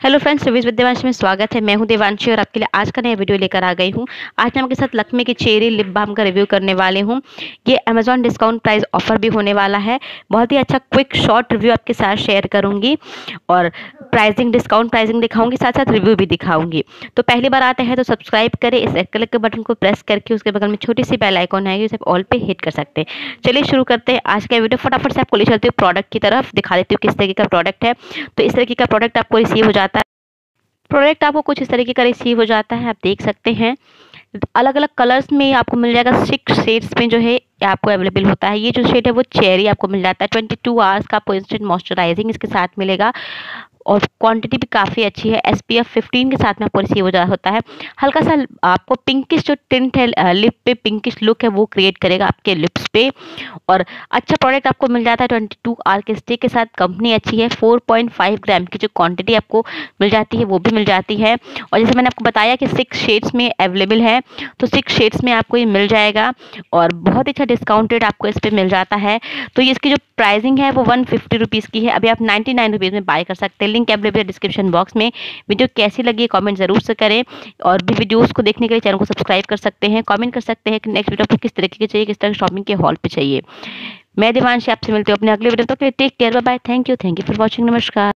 Hello friends reviews with में स्वागत है। मैं हूँ देवांशी और आपके लिए आज का नया वीडियो लेकर आ गई हूँ। आज मैं आपके साथ लक्मे की चेरी लिप बाम का रिव्यू करने वाले हूँ। ये अमेजॉन डिस्काउंट प्राइस ऑफ़र भी होने वाला है। बहुत ही अच्छा क्विक शॉर्ट रिव्यू आपके साथ शेयर करूँगी। और प्राइसिंग डिस्काउंट प्राइसिंग दिखाऊँगी साथ साथ रिव्यू भी दिखाऊँगी। तो पहली बार आते हैं तो सब्सक्राइब करें, इस कलर के बटन को प्रेस करके उसके बगल में छोटी सी बेल आइकॉन आएगी, उसे ऑल पे हिट कर सकते हैं। चलिए शुरू करते हैं। आज का वीडियो फटाफट से आपको ले चलती हूँ प्रोडक्ट की तरफ़। दिखा देती हूँ किस तरीके का प्रोडक्ट है। तो इस तरीके का प्रोडक्ट आपको रिसीव हो जाता है। प्रोडक्ट आपको कुछ इस तरीके का रिसीव हो जाता है, आप देख सकते हैं। अलग अलग कलर्स में आपको मिल जाएगा सिक्स शेड्स में जो है, आपको अवेलेबल होता है। ये जो शेड है, वो चेरी आपको मिल जाता है। ट्वेंटी टू आवर्स का आपको इंस्टेंट मॉइस्चराइजिंग इसके साथ मिलेगा। और क्वांटिटी भी काफ़ी अच्छी है। एस पी एफ़ फिफ्टीन के साथ में आपको रिसीव हो जा होता है। हल्का सा आपको पिंकिश जो टिंट है लिप पे पिंकिश लुक है, वो क्रिएट करेगा आपके लिप्स पे। और अच्छा प्रोडक्ट आपको मिल जाता है twenty two R K stick के साथ। कंपनी अच्छी है। फोर पॉइंट फाइव ग्राम की जो क्वांटिटी आपको मिल जाती है, वो भी मिल जाती है। और जैसे मैंने आपको बताया कि सिक्स शेड्स में अवेलेबल है तो सिक्स शेड्स में आपको ये मिल जाएगा। और बहुत ही अच्छा डिस्काउंटेड आपको इस पर मिल जाता है। तो इसकी जो प्राइसिंग है, वो वन फिफ्टी रुपीज़ की है। अभी आप नाइन्टी नाइन रुपीज़ में बाय कर सकते हैं। लिंक अवेलेबल है डिस्क्रिप्शन बॉक्स में। वीडियो कैसी लगी कमेंट ज़रूर से करें। और भी वीडियोस को देखने के लिए चैनल को सब्सक्राइब कर सकते हैं। कमेंट कर सकते हैं कि नेक्स्ट वीडियो आपको किस तरीके की चाहिए, किस तरह शॉपिंग के हॉल पर चाहिए। मैं दिवानशी आपसे मिलती हूँ अपने अगले वीडियो तक take care bye thank you thank you for watching नमस्कार।